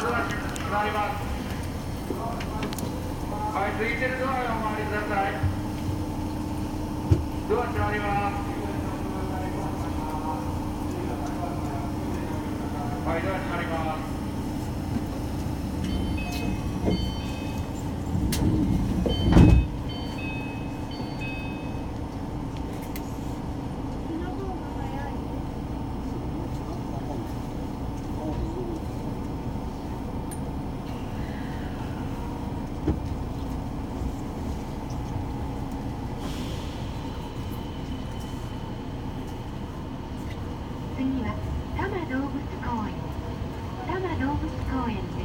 はい、空いてるドアおりください。ドア閉まります。はい、ドア閉まります。oriented.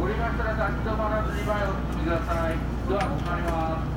降りましたら立ち止まらずに前を進んでください。ドア閉まります。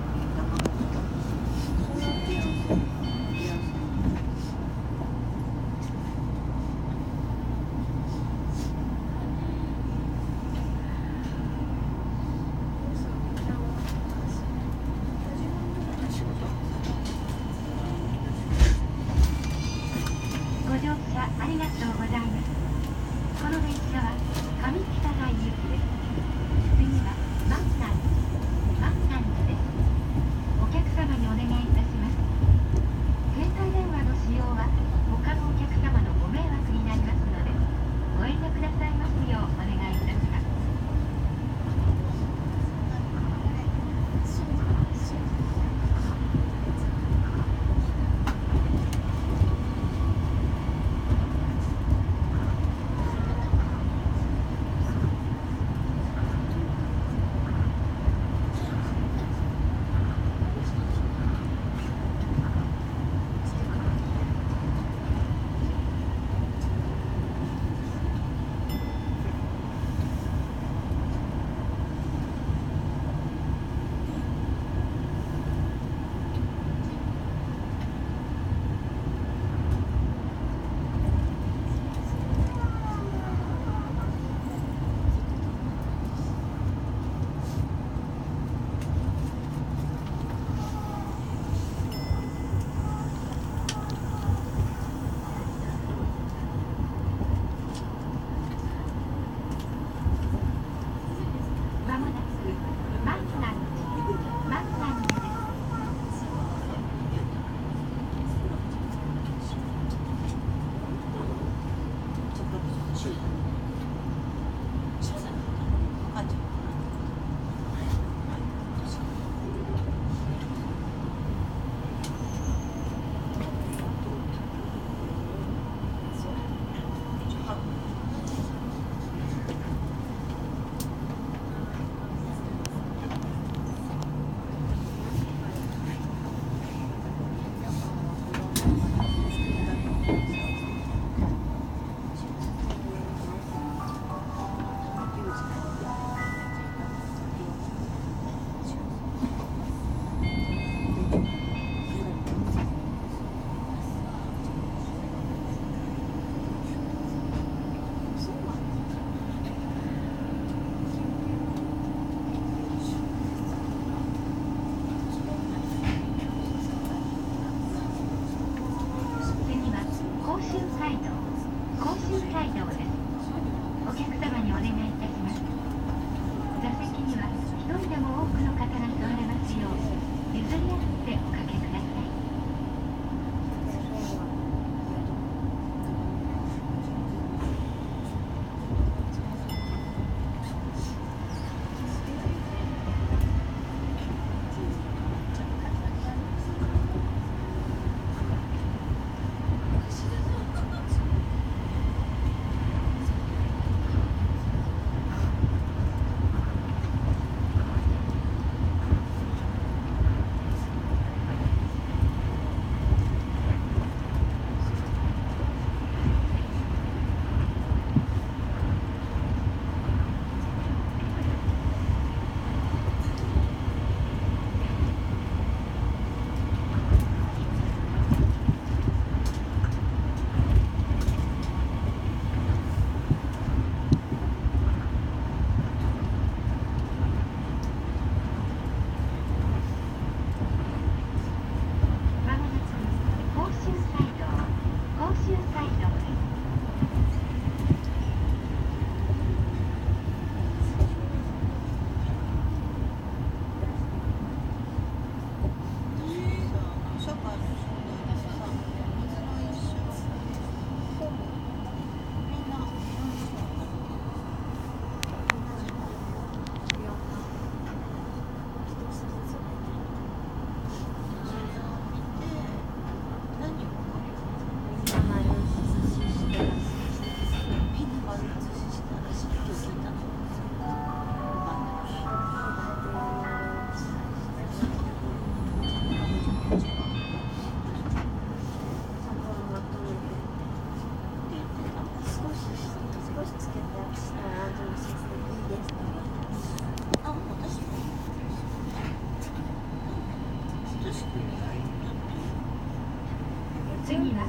次は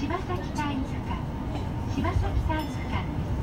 柴崎体育館柴崎体育館です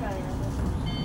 嫌いな。